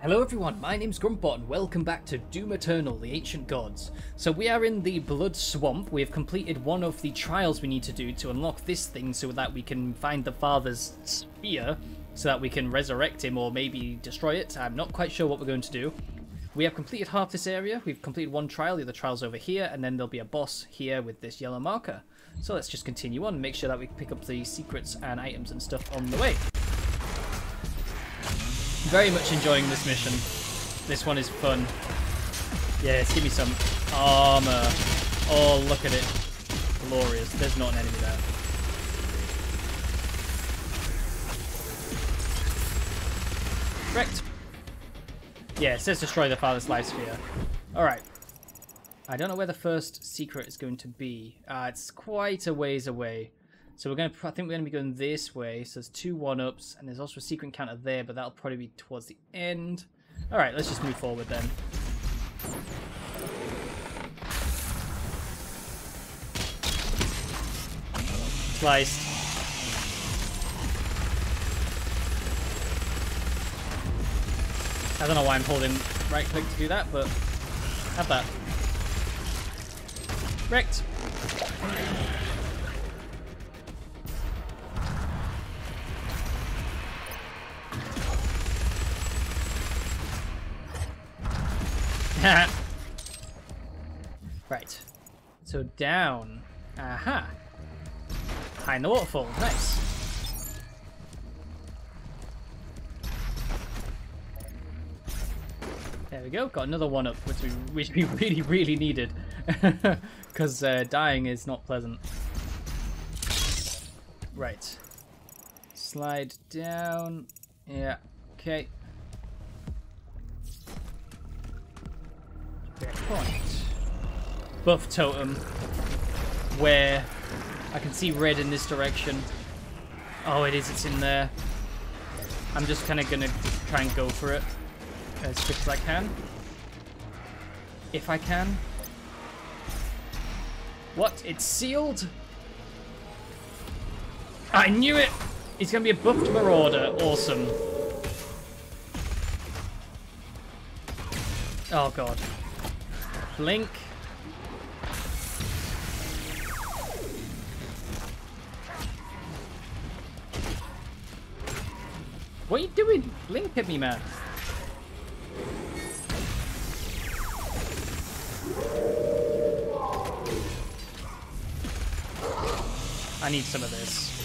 Hello everyone, my name's Grumpbot and welcome back to Doom Eternal, the Ancient Gods. So we are in the Blood Swamp, we have completed one of the trials we need to do to unlock this thing so that we can find the Father's Spear, so that we can resurrect him or maybe destroy it, I'm not quite sure what we're going to do. We have completed half this area, we've completed one trial, the other trial's over here, and then there'll be a boss here with this yellow marker. So let's just continue on and make sure that we pick up the secrets and items and stuff on the way. Very much enjoying this mission. This one is fun. Yes, give me some armor. Oh, look at it. Glorious. There's not an enemy there. Correct. Yeah, it says destroy the Father's Life Sphere. Alright. I don't know where the first secret is going to be. Uh, it's quite a ways away. So we're going to, I think we're going to be going this way. So there's two one-ups, and there's also a secret counter there, but that'll probably be towards the end. All right, let's just move forward then. Sliced. I don't know why I'm holding right click to do that, but have that. Wrecked. right. So down. Aha. Behind the waterfall. Nice. There we go. Got another one up, which we, which we really, really needed. Because uh, dying is not pleasant. Right. Slide down. Yeah. Okay. Point. Buff totem. Where I can see red in this direction. Oh, it is. It's in there. I'm just kind of going to try and go for it as quick as I can. If I can. What? It's sealed? I knew it! He's going to be a buffed marauder. Awesome. Oh, God. Blink. What are you doing? Blink at me, man. I need some of this.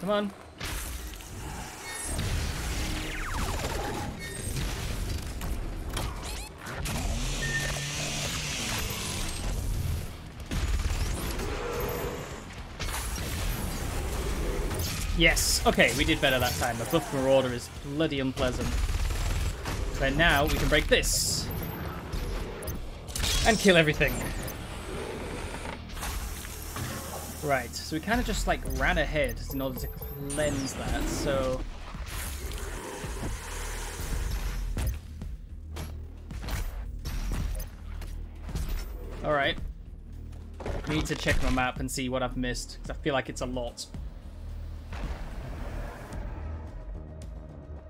Come on. Yes. Okay, we did better that time. The buff marauder is bloody unpleasant. But now we can break this. And kill everything. Right, so we kind of just like ran ahead in order to cleanse that, so... Alright. Need to check my map and see what I've missed, because I feel like it's a lot.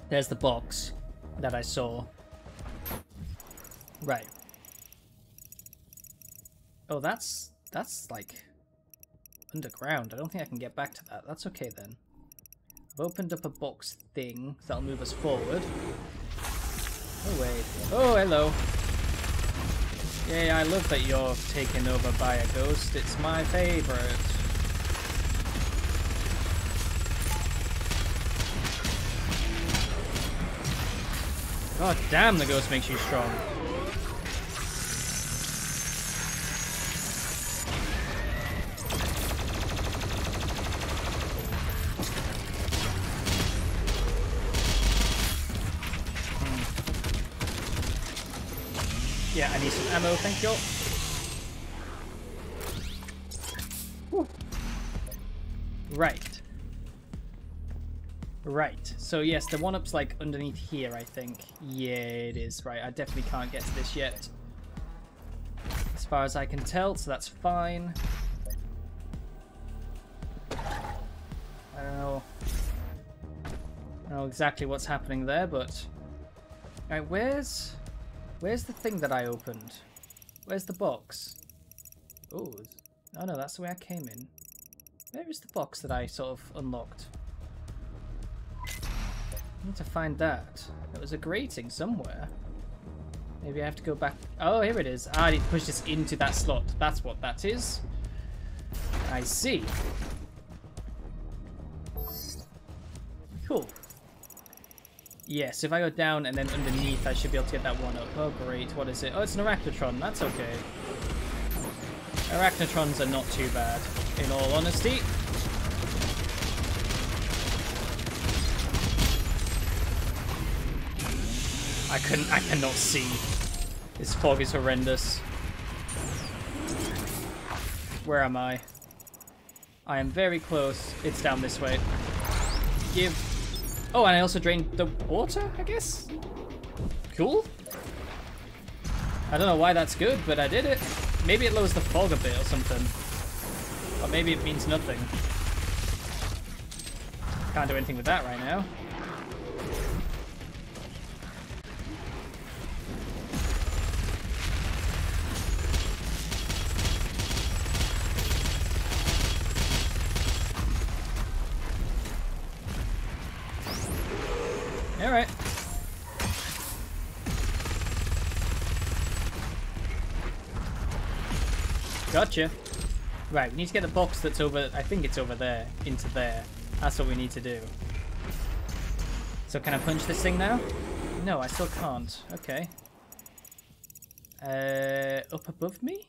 There's the box that I saw. Right. Oh, that's... that's like underground. I don't think I can get back to that. That's okay then. I've opened up a box thing that'll move us forward. Oh wait. Oh, hello. Yeah, I love that you're taken over by a ghost. It's my favorite. God damn, the ghost makes you strong. Yeah, I need some ammo, thank you. Whew. Right. Right, so yes, the one-up's like underneath here, I think. Yeah, it is. Right, I definitely can't get to this yet. As far as I can tell, so that's fine. I don't know, I don't know exactly what's happening there, but... Alright, where's... Where's the thing that I opened? Where's the box? Oh, oh no, that's the way I came in. Where is the box that I sort of unlocked? I need to find that. There was a grating somewhere. Maybe I have to go back. Oh, here it is. Ah, I need to push this into that slot. That's what that is. I see. Yes, if I go down and then underneath, I should be able to get that one up. Oh, great. What is it? Oh, it's an Arachnotron. That's okay. Arachnotrons are not too bad, in all honesty. I couldn't. I cannot see. This fog is horrendous. Where am I? I am very close. It's down this way. Give. Oh, and I also drained the water, I guess? Cool. I don't know why that's good, but I did it. Maybe it lowers the fog a bit or something. Or maybe it means nothing. Can't do anything with that right now. Gotcha. Right, we need to get the box that's over, I think it's over there, into there. That's what we need to do. So can I punch this thing now? No, I still can't. Okay. Uh, up above me?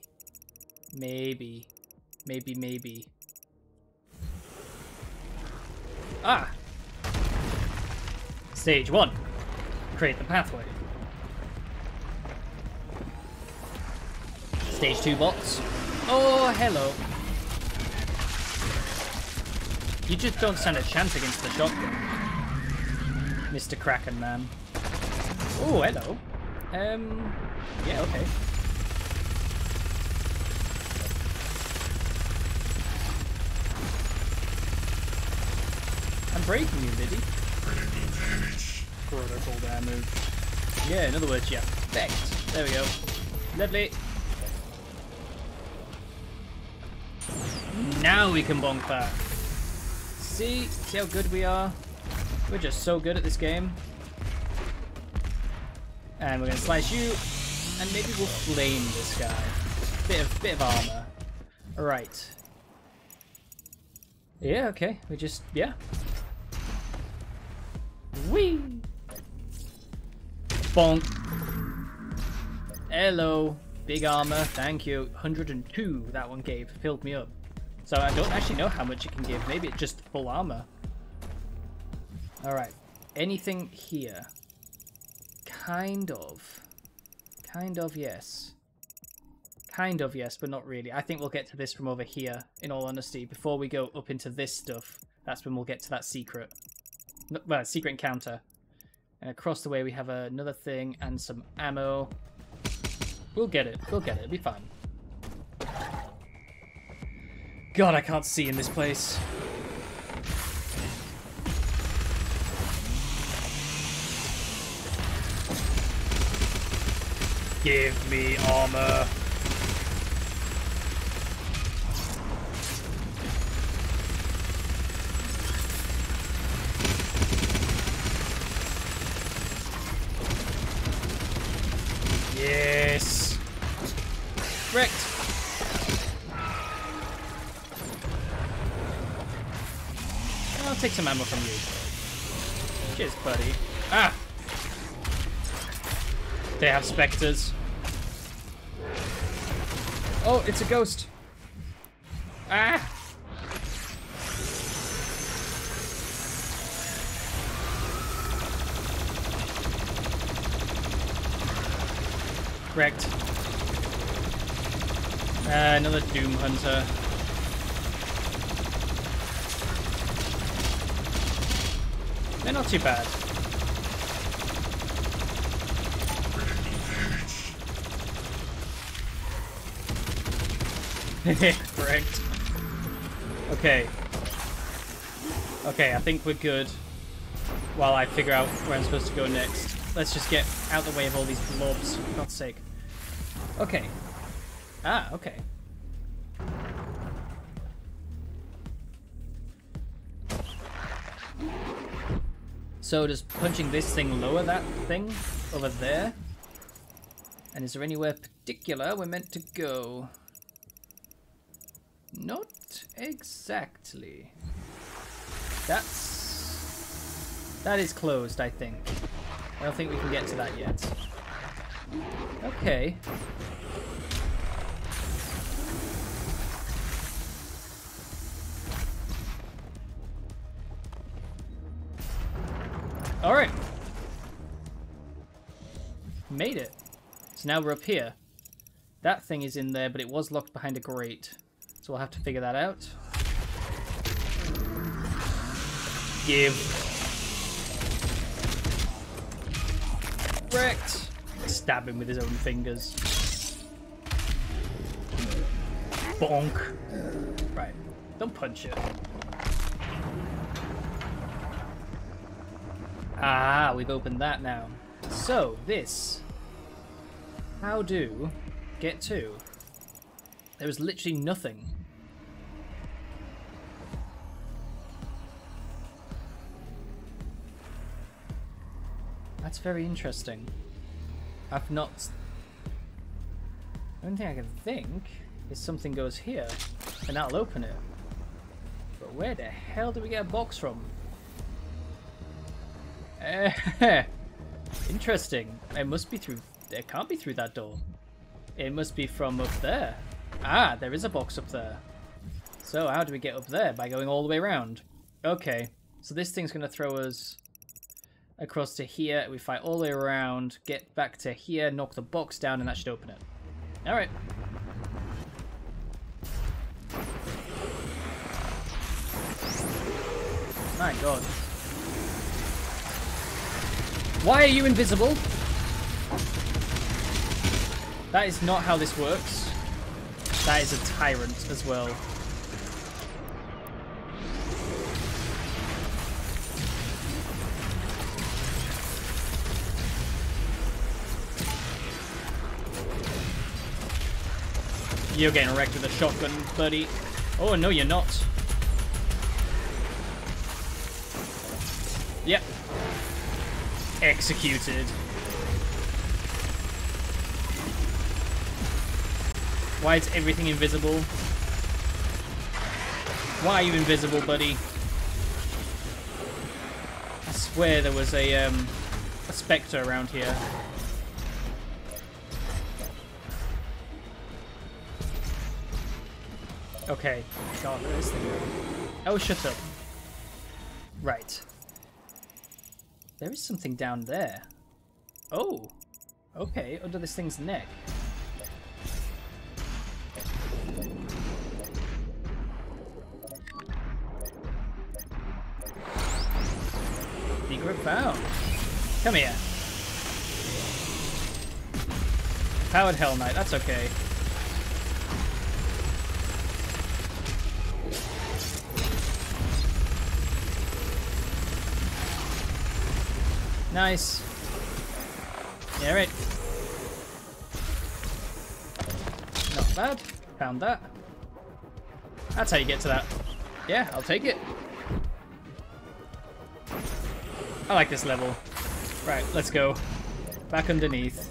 Maybe. Maybe, maybe. Ah! Stage one. Create the pathway. Stage two bots. Oh, hello. You just don't stand a chance against the shotgun. Mr. Kraken man. Oh, hello. Um, yeah, okay. I'm breaking you, Liddy. Critical damage. Yeah, in other words, yeah. Effect. There we go. Lovely. Now we can bonk that. See? See how good we are? We're just so good at this game. And we're going to slice you. And maybe we'll flame this guy. Bit of, bit of armor. Right. Yeah, okay. We just, yeah. Whee! Bonk. Hello. Big armor. Thank you. 102 that one gave. Filled me up. So I don't actually know how much it can give. Maybe it's just full armor. Alright. Anything here? Kind of. Kind of, yes. Kind of, yes, but not really. I think we'll get to this from over here, in all honesty. Before we go up into this stuff, that's when we'll get to that secret. No, well, secret encounter. And across the way we have another thing and some ammo. We'll get it. We'll get it. It'll be fine. God, I can't see in this place. Give me armor. Yes. Wrecked. Take some ammo from you. Cheers, buddy. Ah! They have specters. Oh, it's a ghost. Ah! Wrecked. Uh, another Doom Hunter. They're not too bad. Correct. Okay. Okay, I think we're good. While I figure out where I'm supposed to go next. Let's just get out the way of all these blobs, for God's sake. Okay. Ah, okay. So does punching this thing lower that thing over there? And is there anywhere particular we're meant to go? Not exactly. That's... That is closed, I think. I don't think we can get to that yet. Okay. Alright. Made it. So now we're up here. That thing is in there, but it was locked behind a grate. So we'll have to figure that out. Give. Wrecked. Stab him with his own fingers. Bonk. Right. Don't punch it. Ah, we've opened that now. So, this. How do get to? There is literally nothing. That's very interesting. I've not... The only thing I can think is something goes here, and that'll open it. But where the hell do we get a box from? Interesting. It must be through... It can't be through that door. It must be from up there. Ah, there is a box up there. So how do we get up there? By going all the way around. Okay. So this thing's going to throw us across to here. We fight all the way around, get back to here, knock the box down, and that should open it. Alright. My god. Why are you invisible? That is not how this works. That is a tyrant as well. You're getting wrecked with a shotgun, buddy. Oh, no, you're not. Executed. Why is everything invisible? Why are you invisible, buddy? I swear there was a, um, a spectre around here. Okay. God, where is thing Oh, shut up. Right. There is something down there. Oh. Okay, under this thing's neck. Secret found. Come here. Powered Hell Knight, that's okay. Nice. Yeah, right. Not bad. Found that. That's how you get to that. Yeah, I'll take it. I like this level. Right, let's go. Back underneath.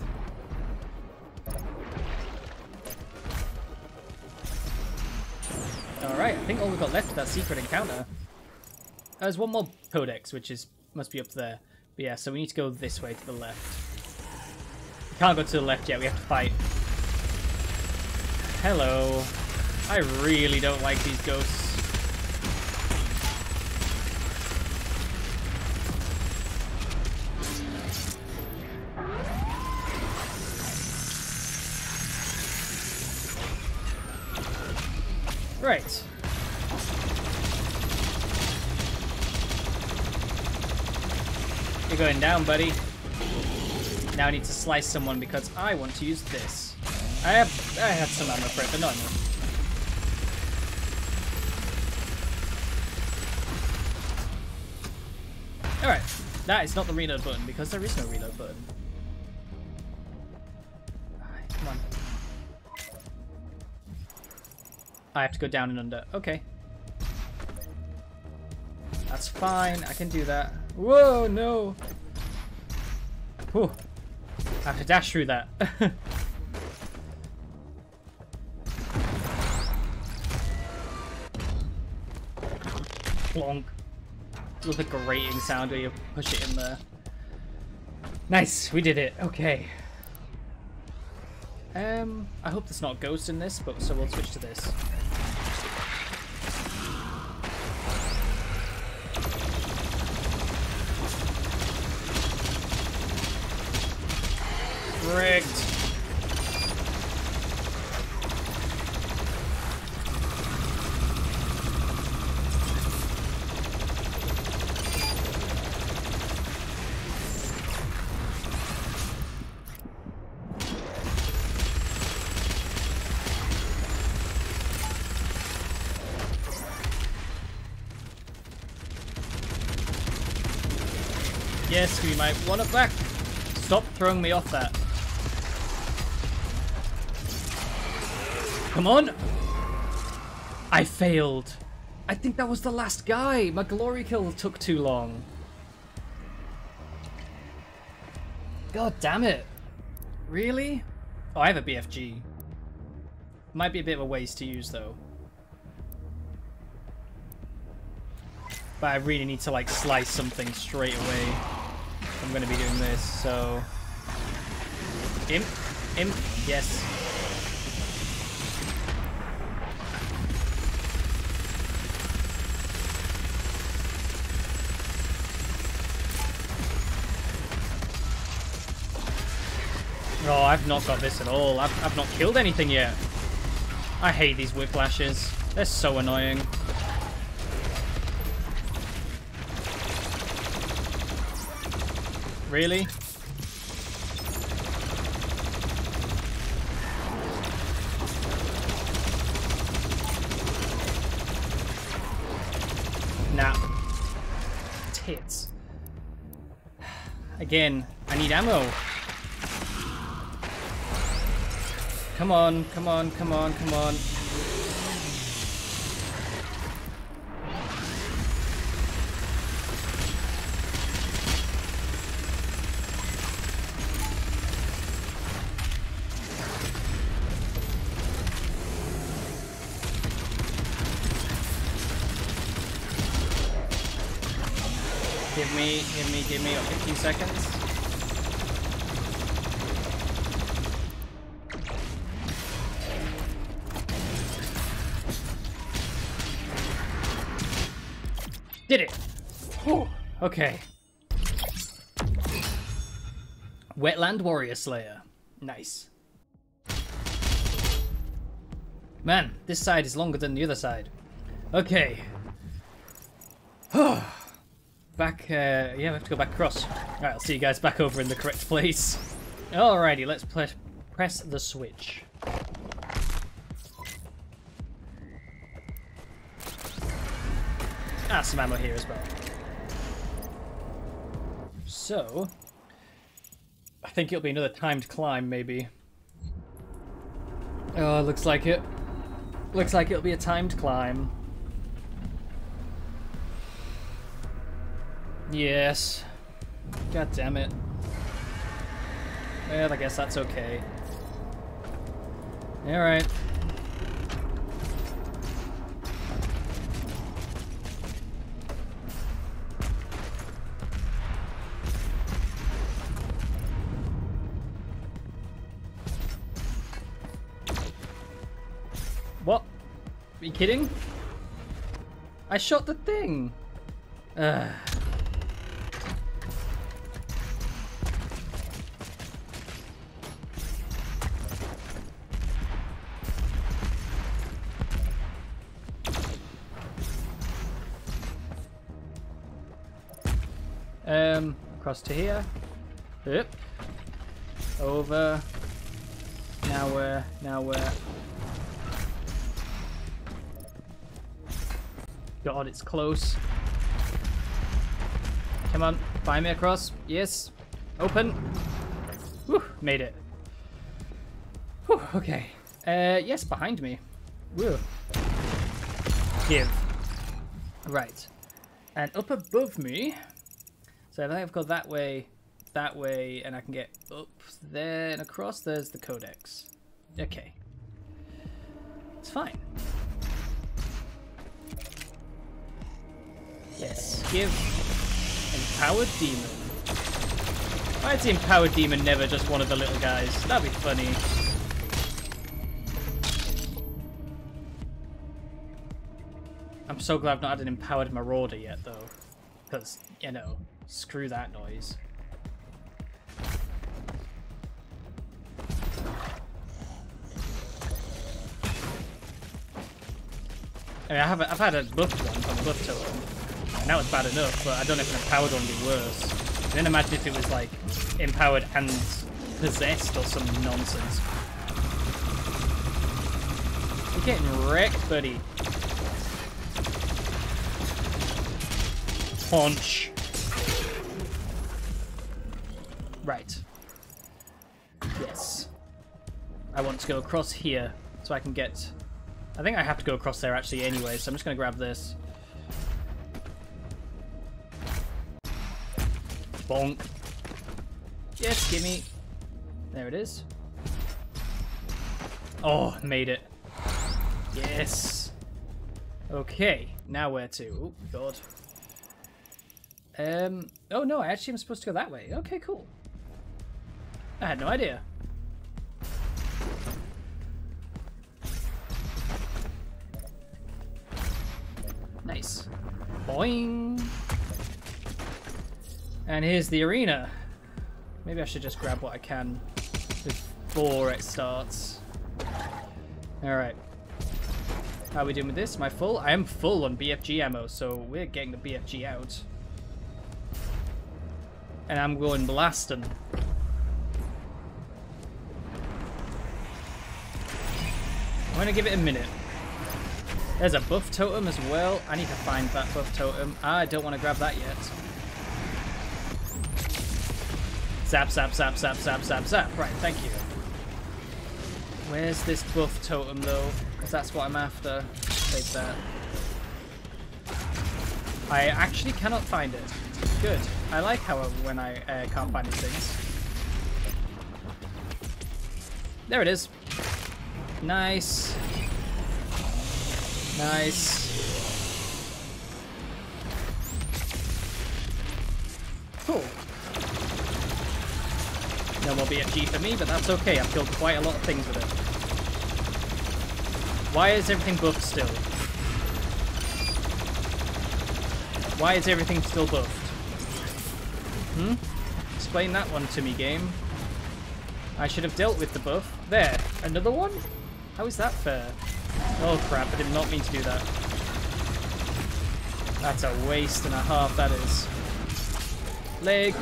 Alright, I think all we've got left is that secret encounter. Oh, there's one more codex, which is must be up there. But yeah, so we need to go this way to the left. We can't go to the left yet, we have to fight. Hello. I really don't like these ghosts. Buddy. Now I need to slice someone because I want to use this. I have I have some ammo for it, but not enough. Alright, that is not the reload button because there is no reload button. Come on. I have to go down and under. Okay. That's fine. I can do that. Whoa, no. Whew. I have to dash through that. Plonk. With a grating sound when you push it in there. Nice, we did it. Okay. Um, I hope there's not a ghost in this, but so we'll switch to this. Rigged. Yes, we might want it back. Stop throwing me off that. Come on! I failed. I think that was the last guy. My glory kill took too long. God damn it. Really? Oh, I have a BFG. Might be a bit of a waste to use, though. But I really need to, like, slice something straight away. I'm going to be doing this, so... Imp? Imp? Yes. Oh, I've not got this at all. I've, I've not killed anything yet. I hate these whiplashes. They're so annoying. Really? Nah. Tits. Again, I need ammo. Come on, come on, come on, come on. Give me, give me, give me 15 seconds. Okay. Wetland Warrior Slayer. Nice. Man, this side is longer than the other side. Okay. back, uh, yeah, we have to go back across. Alright, I'll see you guys back over in the correct place. Alrighty, let's press the switch. Ah, some ammo here as well. So, I think it'll be another timed climb, maybe. Oh, looks like it. Looks like it'll be a timed climb. Yes. God damn it. Well, I guess that's okay. Alright. Are you kidding? I shot the thing! Ugh. Um, Across to here. Yep. Over. Now we're now we're God, it's close. Come on, find me across. Yes. Open. Whew, made it. Whew, okay. Uh, yes, behind me. Whew. Give. Right. And up above me. So I think I've got that way, that way, and I can get up there and across. There's the codex. Okay. It's fine. Yes. Give Empowered Demon. Why is the Empowered Demon never just one of the little guys? That'd be funny. I'm so glad I've not had an Empowered Marauder yet, though. Because, you know, screw that noise. I mean, I have, I've had a buffed one from Buff Totem, that was bad enough, but I don't know if an empowered one would be worse. I then imagine if it was, like, empowered and possessed or some nonsense. You're getting wrecked, buddy. Punch. Right. Yes. I want to go across here so I can get I think I have to go across there actually anyway, so I'm just going to grab this. Bonk. Yes, gimme. There it is. Oh, made it. Yes. Okay, now where to? Oh, God. Um, oh no, I actually am supposed to go that way. Okay, cool. I had no idea. Nice. Boing! And here's the arena. Maybe I should just grab what I can before it starts. Alright. How are we doing with this? Am I full? I am full on BFG ammo, so we're getting the BFG out. And I'm going blasting. I'm gonna give it a minute. There's a buff totem as well. I need to find that buff totem. I don't want to grab that yet. Zap, zap, zap, zap, zap, zap, zap. Right, thank you. Where's this buff totem, though? Because that's what I'm after. Take that. I actually cannot find it. Good. I like how when I uh, can't find these things. There it is. Nice. Nice. No more BFG for me, but that's okay. I've killed quite a lot of things with it. Why is everything buffed still? Why is everything still buffed? Hmm? Explain that one to me, game. I should have dealt with the buff. There. Another one? How is that fair? Oh crap, I did not mean to do that. That's a waste and a half, that is. Leg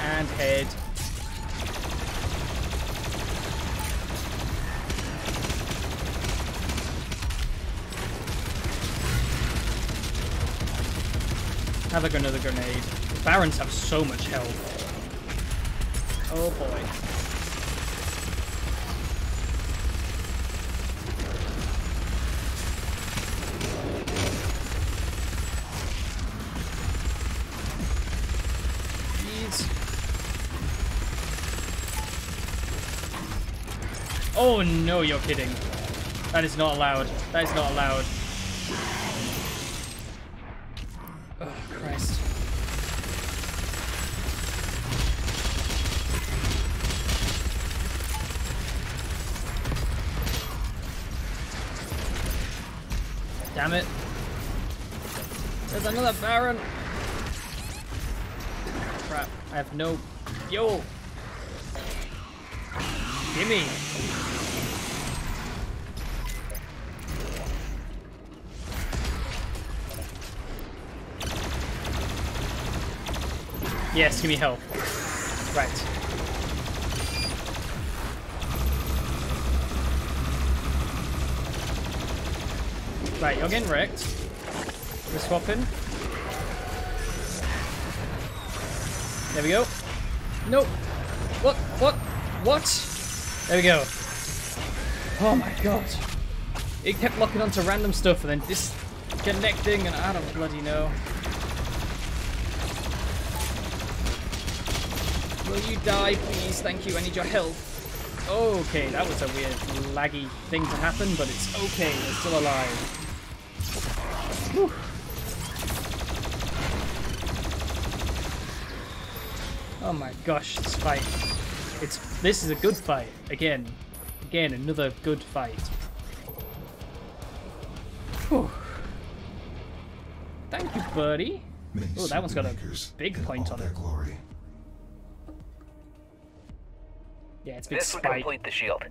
and head. Have another grenade. The Barons have so much health. Oh boy. Oh no, you're kidding. That is not allowed. That is not allowed. Oh, Christ. Damn it. There's another Baron. Crap. I have no... Yo! Gimme! Yes, give me help. Right. Right, you're getting wrecked. We're swapping. There we go. Nope. What? What? What? There we go. Oh my god. It kept locking onto random stuff and then disconnecting and I don't bloody know. Will you die, please? Thank you. I need your help. Okay, that was a weird laggy thing to happen, but it's okay. We're still alive. Whew. Oh my gosh, this fight. It's this is a good fight. Again. Again, another good fight. Whew. Thank you, buddy. Oh, that one's got a big point on it. Glory. Yeah, it's big This spike. would complete the shield.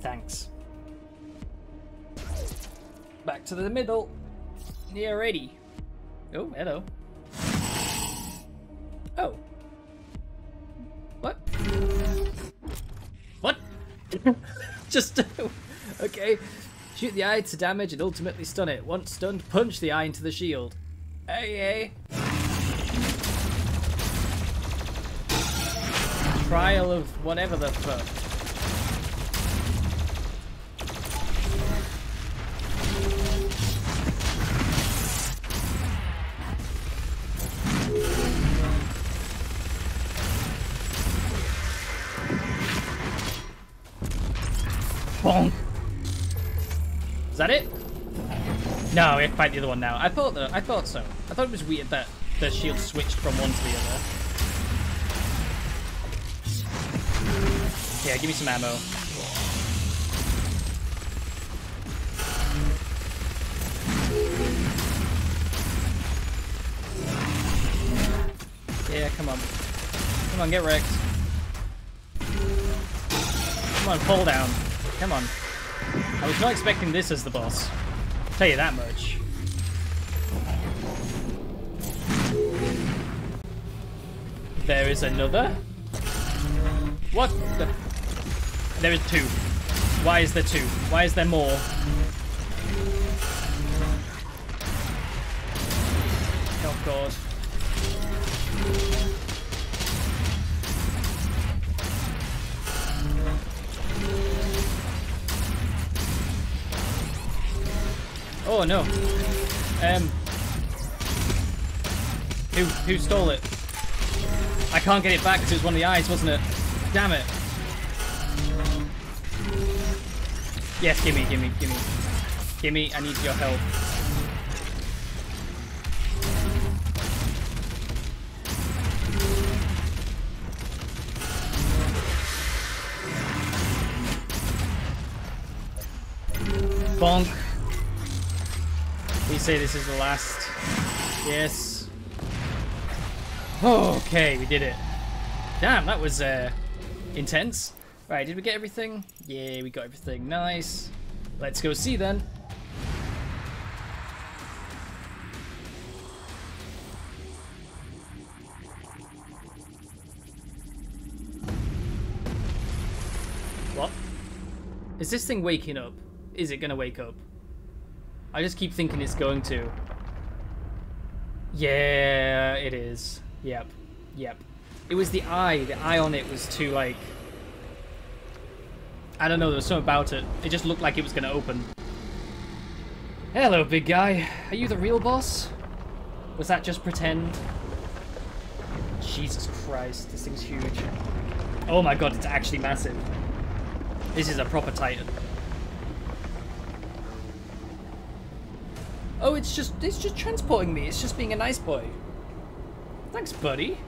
Thanks. Back to the middle. Yeah, ready. Oh, hello. Oh. What? What? Just okay. Shoot the eye to damage and ultimately stun it. Once stunned, punch the eye into the shield. Hey, hey. Trial of whatever the fuck. No, we have to fight the other one now. I thought that. I thought so. I thought it was weird that the shield switched from one to the other. Yeah, give me some ammo. Yeah, come on. Come on, get wrecked. Come on, fall down. Come on. I was not expecting this as the boss. Tell you that much. There is another? What the? There is two. Why is there two? Why is there more? Oh god. Oh no. Um. Who who stole it? I can't get it back because it was one of the eyes, wasn't it? Damn it. Yes, gimme, gimme, gimme. Gimme, I need your help. Bonk. Say this is the last. Yes. Okay, we did it. Damn, that was uh, intense. Right, did we get everything? Yeah, we got everything. Nice. Let's go see then. What? Is this thing waking up? Is it gonna wake up? I just keep thinking it's going to. Yeah, it is. Yep. Yep. It was the eye. The eye on it was too, like... I don't know, there was something about it. It just looked like it was going to open. Hello, big guy. Are you the real boss? Was that just pretend? Jesus Christ, this thing's huge. Oh my god, it's actually massive. This is a proper titan. Oh, it's just it's just transporting me. It's just being a nice boy. Thanks, buddy.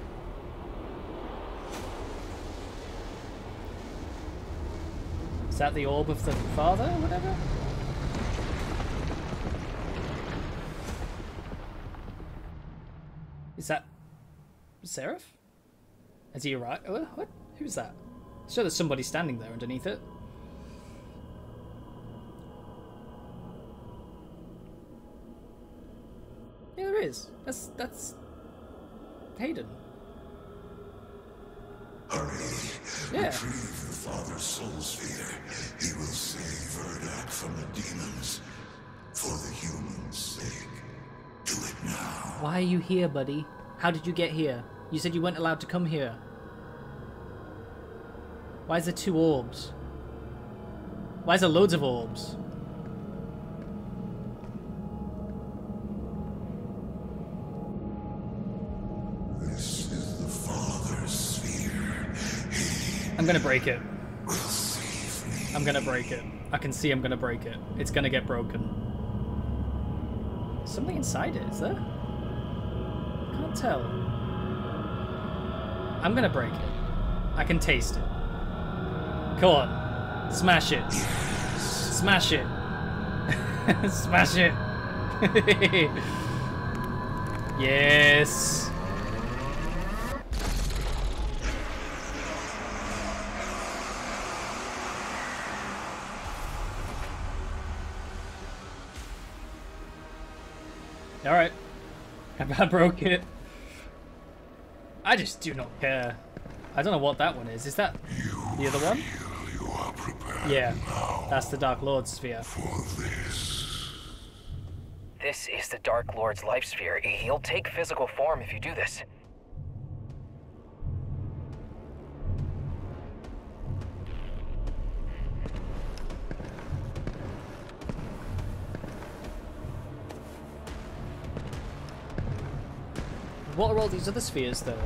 Is that the orb of the father or whatever? Is that Seraph? Has he arrived? What? Who's that? So there's somebody standing there underneath it. Is. That's that's Hayden. Hurry. Yeah. Retrieve the Father's soul sphere. He will save Urdak from the demons. For the humans' sake. Do it now. Why are you here, buddy? How did you get here? You said you weren't allowed to come here. Why is there two orbs? Why is there loads of orbs? I'm gonna break it. I'm gonna break it. I can see I'm gonna break it. It's gonna get broken. Something inside it, is there? Can't tell. I'm gonna break it. I can taste it. Come on. Smash it. Smash it. Smash it. yes. I broke it. I just do not care. I don't know what that one is. Is that you the other one? Yeah. That's the Dark Lord sphere. this. This is the Dark Lord's life sphere. He'll take physical form if you do this. What are all these other spheres, though?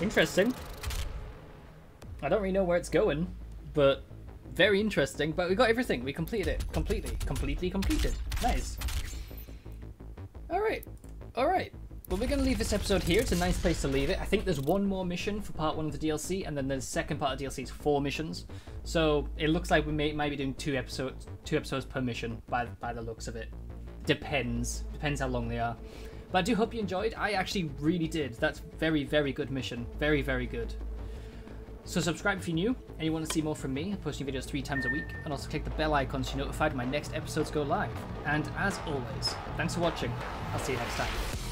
Interesting. I don't really know where it's going, but very interesting. But we got everything. We completed it. Completely. Completely completed. Nice. Alright. Alright. Well, we're going to leave this episode here. It's a nice place to leave it. I think there's one more mission for part one of the DLC, and then the second part of the DLC is four missions. So it looks like we may might be doing two episodes, two episodes per mission by by the looks of it. Depends. Depends how long they are. But I do hope you enjoyed. I actually really did. That's very very good mission. Very very good. So subscribe if you're new and you want to see more from me. I'm posting videos three times a week, and also click the bell icon so you're notified when my next episodes go live. And as always, thanks for watching. I'll see you next time.